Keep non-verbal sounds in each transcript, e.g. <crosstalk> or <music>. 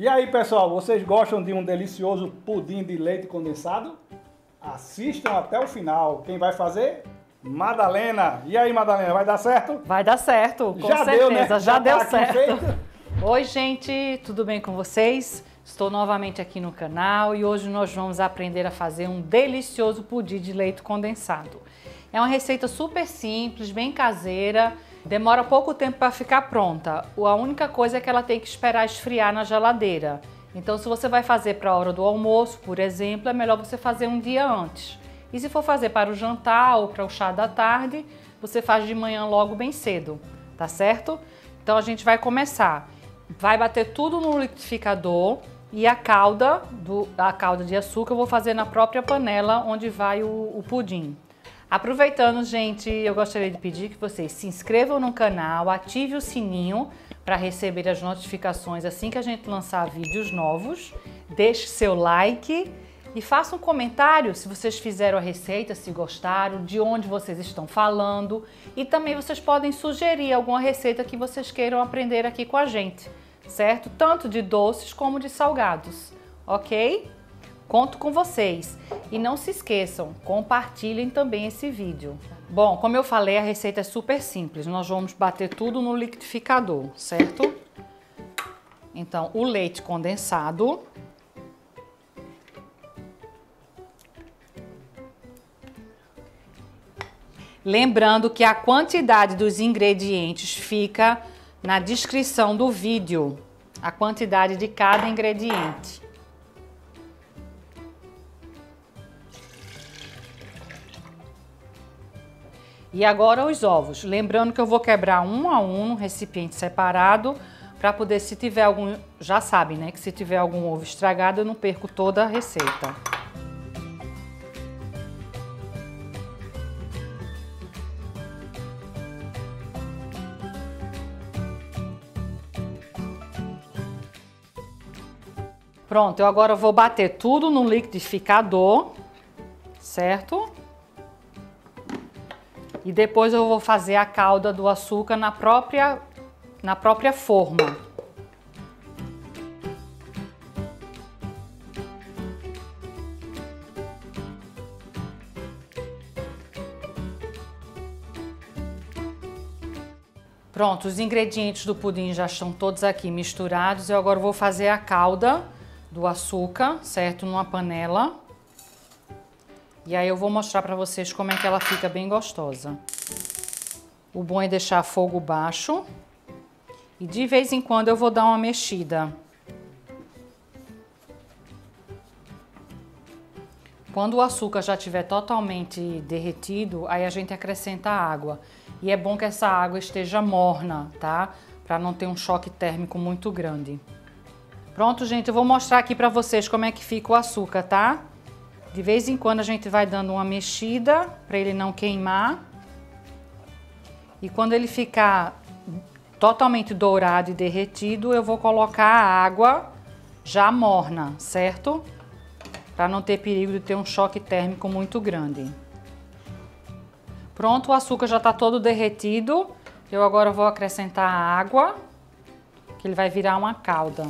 E aí, pessoal, vocês gostam de um delicioso pudim de leite condensado? Assistam até o final. Quem vai fazer? Madalena. E aí, Madalena, vai dar certo? Vai dar certo, com Já certeza. deu, né? Já, Já deu tá certo. feito? Oi, gente, tudo bem com vocês? Estou novamente aqui no canal e hoje nós vamos aprender a fazer um delicioso pudim de leite condensado. É uma receita super simples, bem caseira, demora pouco tempo para ficar pronta. A única coisa é que ela tem que esperar esfriar na geladeira. Então, se você vai fazer para a hora do almoço, por exemplo, é melhor você fazer um dia antes. E se for fazer para o jantar ou para o chá da tarde, você faz de manhã logo bem cedo, tá certo? Então a gente vai começar. Vai bater tudo no liquidificador e a calda, do, a calda de açúcar eu vou fazer na própria panela onde vai o, o pudim. Aproveitando, gente, eu gostaria de pedir que vocês se inscrevam no canal, ative o sininho para receber as notificações assim que a gente lançar vídeos novos. Deixe seu like e faça um comentário se vocês fizeram a receita, se gostaram, de onde vocês estão falando. E também vocês podem sugerir alguma receita que vocês queiram aprender aqui com a gente, certo? Tanto de doces como de salgados, ok? Conto com vocês. E não se esqueçam, compartilhem também esse vídeo. Bom, como eu falei, a receita é super simples. Nós vamos bater tudo no liquidificador, certo? Então, o leite condensado. Lembrando que a quantidade dos ingredientes fica na descrição do vídeo. A quantidade de cada ingrediente. E agora os ovos. Lembrando que eu vou quebrar um a um no recipiente separado para poder, se tiver algum, já sabe, né, que se tiver algum ovo estragado eu não perco toda a receita. Pronto, eu agora vou bater tudo no liquidificador, certo? E depois eu vou fazer a calda do açúcar na própria, na própria forma. Pronto, os ingredientes do pudim já estão todos aqui misturados. Eu agora vou fazer a calda do açúcar, certo? Numa panela. E aí eu vou mostrar para vocês como é que ela fica bem gostosa. O bom é deixar fogo baixo. E de vez em quando eu vou dar uma mexida. Quando o açúcar já estiver totalmente derretido, aí a gente acrescenta água. E é bom que essa água esteja morna, tá? Para não ter um choque térmico muito grande. Pronto, gente, eu vou mostrar aqui para vocês como é que fica o açúcar, tá? De vez em quando a gente vai dando uma mexida para ele não queimar. E quando ele ficar totalmente dourado e derretido, eu vou colocar a água já morna, certo? Para não ter perigo de ter um choque térmico muito grande. Pronto, o açúcar já está todo derretido. Eu agora vou acrescentar a água, que ele vai virar uma calda.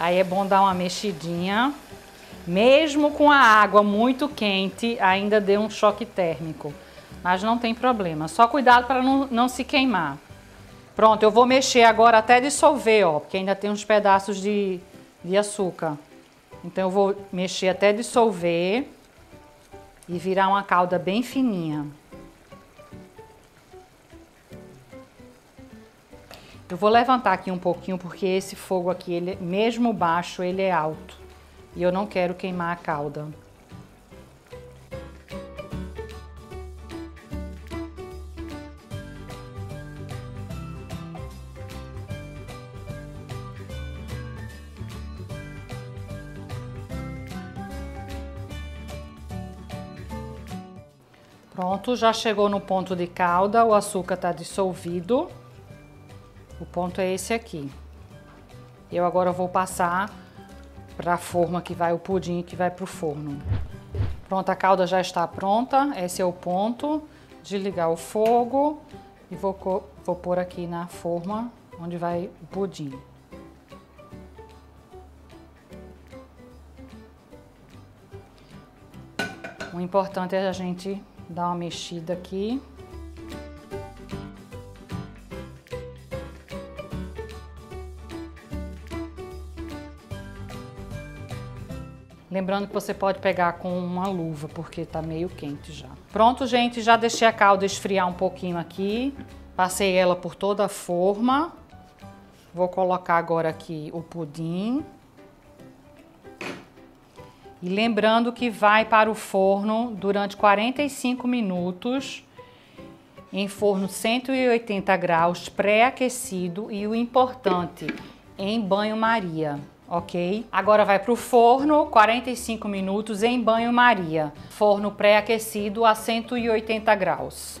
Aí é bom dar uma mexidinha. Mesmo com a água muito quente, ainda deu um choque térmico. Mas não tem problema. Só cuidado para não, não se queimar. Pronto, eu vou mexer agora até dissolver, ó. Porque ainda tem uns pedaços de, de açúcar. Então eu vou mexer até dissolver. E virar uma calda bem fininha. Eu vou levantar aqui um pouquinho porque esse fogo aqui, ele, mesmo baixo, ele é alto. E eu não quero queimar a calda. Pronto, já chegou no ponto de calda, o açúcar está dissolvido. O ponto é esse aqui. Eu agora vou passar para a forma que vai o pudim que vai para o forno. Pronto, a calda já está pronta. Esse é o ponto de ligar o fogo. E vou, vou pôr aqui na forma onde vai o pudim. O importante é a gente dar uma mexida aqui. Lembrando que você pode pegar com uma luva, porque tá meio quente já. Pronto, gente, já deixei a calda esfriar um pouquinho aqui. Passei ela por toda a forma. Vou colocar agora aqui o pudim. E lembrando que vai para o forno durante 45 minutos em forno 180 graus, pré-aquecido e o importante, em banho-maria ok? Agora vai para o forno, 45 minutos em banho-maria. Forno pré-aquecido a 180 graus.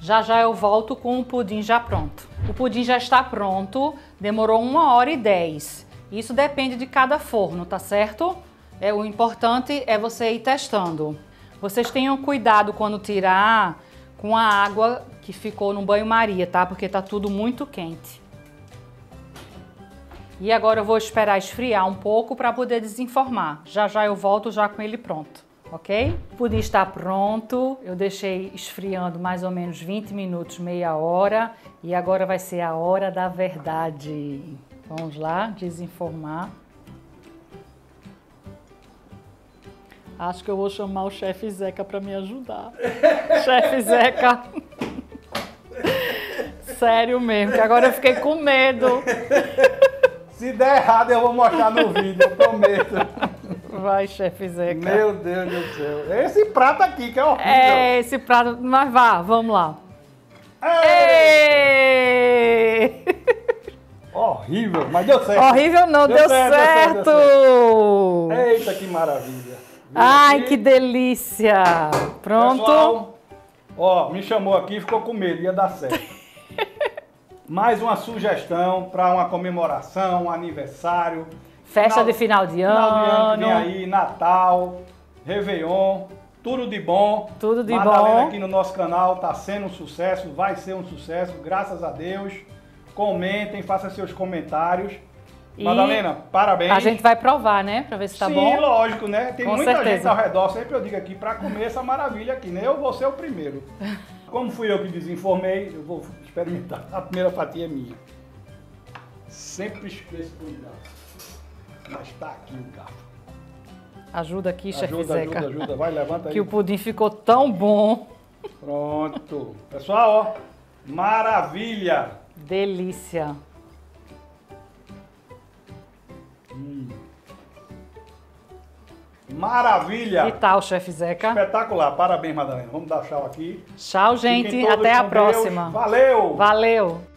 Já já eu volto com o pudim já pronto. O pudim já está pronto, demorou 1 hora e 10. Isso depende de cada forno, tá certo? É, o importante é você ir testando. Vocês tenham cuidado quando tirar com a água que ficou no banho-maria, tá? Porque tá tudo muito quente. E agora eu vou esperar esfriar um pouco para poder desenformar. Já já eu volto já com ele pronto, ok? O pudim está pronto, eu deixei esfriando mais ou menos 20 minutos, meia hora. E agora vai ser a hora da verdade. Vamos lá, desenformar. Acho que eu vou chamar o chefe Zeca para me ajudar. <laughs> chefe Zeca. Sério mesmo, que agora eu fiquei com medo. <laughs> Se der errado, eu vou mostrar no vídeo, eu prometo. Vai, chefe Zeca. Meu Deus do céu. Esse prato aqui que é horrível. É, esse prato. Mas vá, vamos lá. Ei! horrível, mas deu certo. Horrível não, deu, deu, certo, certo. Deu certo. Eita, que maravilha. Ai, aqui. que delícia. Pronto. Pessoal, ó, me chamou aqui, ficou com medo, ia dar certo. Mais uma sugestão para uma comemoração, um aniversário. Festa final, de final de ano. Final de ano que vem aí, Natal, Réveillon, tudo de bom. Tudo de Madalena bom. aqui no nosso canal está sendo um sucesso, vai ser um sucesso, graças a Deus. Comentem, façam seus comentários. E Madalena, parabéns. A gente vai provar, né? Para ver se tá Sim, bom. Sim, lógico, né? Tem Com muita certeza. gente ao redor, sempre eu digo aqui, para comer essa maravilha aqui, né? Eu vou ser o primeiro. Como fui eu que desinformei, eu vou experimentar. A primeira fatia é minha. Sempre esqueço cuidado. Mas tá aqui o garfo. Ajuda aqui, chefe Zeca. Ajuda, ajuda. Vai, levanta aí. Que o pudim ficou tão bom. Pronto. Pessoal, ó. Maravilha. Delícia. Maravilha! Que tal, chefe Zeca? Espetacular. Parabéns, Madalena. Vamos dar tchau aqui. Tchau, gente. Até a próxima. Deus. Valeu! Valeu!